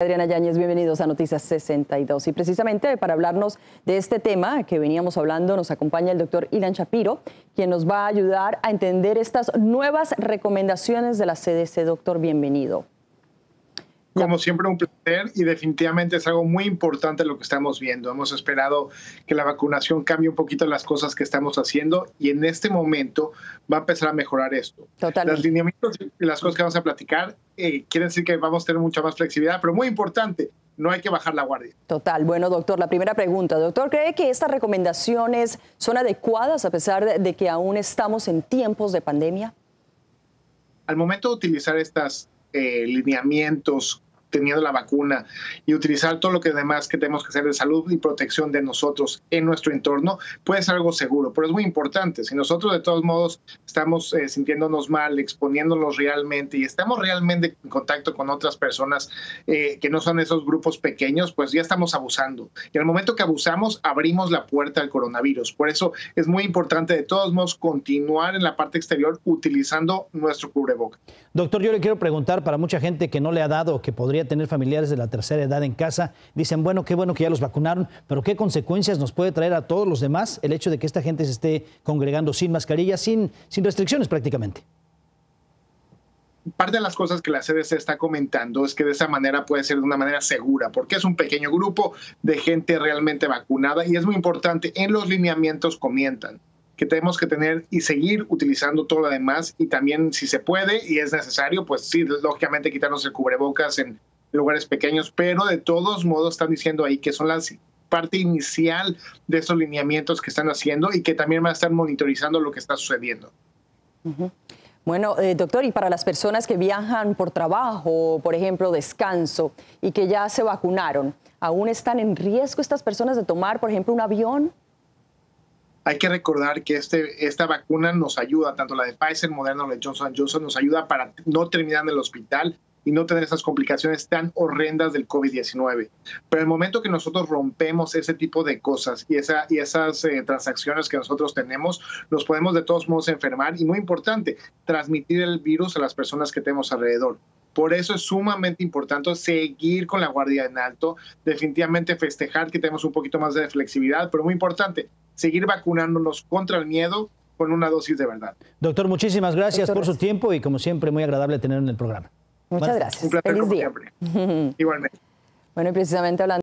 Adriana Yáñez, bienvenidos a Noticias 62. Y precisamente para hablarnos de este tema que veníamos hablando, nos acompaña el doctor Ilan Shapiro, quien nos va a ayudar a entender estas nuevas recomendaciones de la CDC. Doctor, bienvenido. Como siempre, un placer y definitivamente es algo muy importante lo que estamos viendo. Hemos esperado que la vacunación cambie un poquito las cosas que estamos haciendo y en este momento va a empezar a mejorar esto. Totalmente. Los lineamientos y las cosas que vamos a platicar eh, quieren decir que vamos a tener mucha más flexibilidad, pero muy importante, no hay que bajar la guardia. Total. Bueno, doctor, la primera pregunta. Doctor, ¿cree que estas recomendaciones son adecuadas a pesar de que aún estamos en tiempos de pandemia? Al momento de utilizar estos eh, lineamientos teniendo la vacuna y utilizar todo lo que demás que tenemos que hacer de salud y protección de nosotros en nuestro entorno, puede ser algo seguro, pero es muy importante. Si nosotros de todos modos estamos eh, sintiéndonos mal, exponiéndonos realmente y estamos realmente en contacto con otras personas eh, que no son esos grupos pequeños, pues ya estamos abusando. Y al momento que abusamos, abrimos la puerta al coronavirus. Por eso es muy importante de todos modos continuar en la parte exterior utilizando nuestro cubreboca. Doctor, yo le quiero preguntar para mucha gente que no le ha dado, que podría tener familiares de la tercera edad en casa, dicen, bueno, qué bueno que ya los vacunaron, pero ¿qué consecuencias nos puede traer a todos los demás el hecho de que esta gente se esté congregando sin mascarilla, sin, sin restricciones prácticamente? parte de las cosas que la CDC está comentando es que de esa manera puede ser de una manera segura, porque es un pequeño grupo de gente realmente vacunada y es muy importante, en los lineamientos comentan que tenemos que tener y seguir utilizando todo lo demás y también si se puede y es necesario, pues sí, lógicamente quitarnos el cubrebocas en lugares pequeños, pero de todos modos están diciendo ahí que son las parte inicial de estos lineamientos que están haciendo y que también van a estar monitorizando lo que está sucediendo. Bueno, eh, doctor, y para las personas que viajan por trabajo, por ejemplo, descanso, y que ya se vacunaron, ¿aún están en riesgo estas personas de tomar, por ejemplo, un avión? Hay que recordar que este, esta vacuna nos ayuda, tanto la de Pfizer, Moderna o la de Johnson Johnson, nos ayuda para no terminar en el hospital y no tener esas complicaciones tan horrendas del COVID-19. Pero el momento que nosotros rompemos ese tipo de cosas y, esa, y esas eh, transacciones que nosotros tenemos, nos podemos de todos modos enfermar y muy importante, transmitir el virus a las personas que tenemos alrededor. Por eso es sumamente importante seguir con la guardia en alto, definitivamente festejar que tenemos un poquito más de flexibilidad, pero muy importante, seguir vacunándonos contra el miedo con una dosis de verdad. Doctor, muchísimas gracias por su tiempo y como siempre muy agradable tenerlo en el programa. Muchas gracias. Un placer Feliz día. Siempre. Igualmente. Bueno, y precisamente hablando